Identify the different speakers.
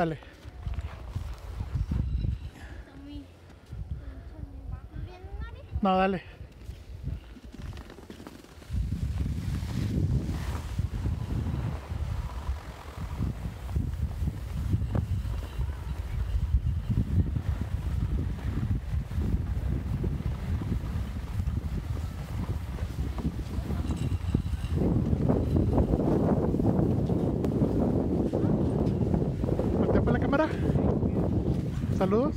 Speaker 1: Dale.
Speaker 2: No,
Speaker 1: dale. Saludos.